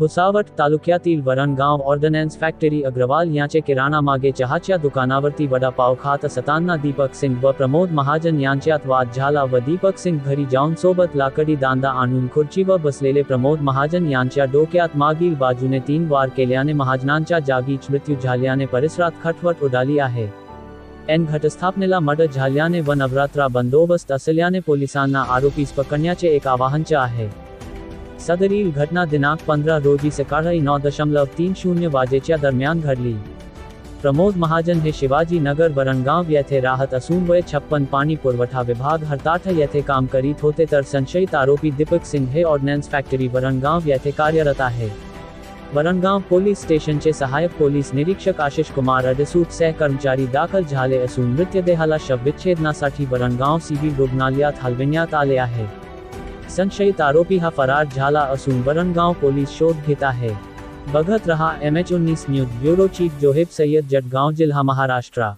भुसावट तालुक्यातील Varangaon ordnance factory Agarwal यांचे किराणा मागे चहाच्या दुकानावरती वडापाव खात असताना दीपक सिंग व प्रमोद महाजन यांच्यात वाद झाला व दीपक सिंग घरी जाऊन सोबत लाकडी दांडा आणून खुर्चीवर बसलेले प्रमोद महाजन यांच्या डोक्यात मागील बाजूने तीन वार केल्याने महाजनांच्या जागीच मृत्यू झाल्याने परिसरात खटवट उडाली आहे. एन घटस्थापनेला मदत झाल्याने व नवरात्रा बंदोबस्त असल्याने पोलिसांना आरोपीस पकडण्याचे एक आवाहनचे आहे. सदरील घटना दिनांक पंधरा रोजी सकाळी नऊ दशमलव तीन शून्य वाजेच्या दरम्यान घडली। प्रमोद महाजन हे शिवाजी नगर वरणगाव येथे राहत असून वय छप्पन पाणी पुरवठा विभाग हरताठ येथे काम करीत होते तर संशयित आरोपी दीपक सिंग हे ऑर्डनन्स फॅक्टरी वरणगाव येथे कार्यरत वरणगाव पोलीस स्टेशनचे सहायक पोलीस निरीक्षक आशिष कुमार अडसूट सह कर्मचारी दाखल झाले मृतदेहाला शवविच्छेदनासाठी वरणगाव सिव्हिल रुग्णालयात हलविण्यात आले आहे। संशयित आरोपी हा फरार झाला असून वरणगाव पोलीस शोध घेत आहे बघत रहा एम एच उन्नीस news bureau chief Zoheb Sayyed Jatgaon जिल्हा महाराष्ट्र.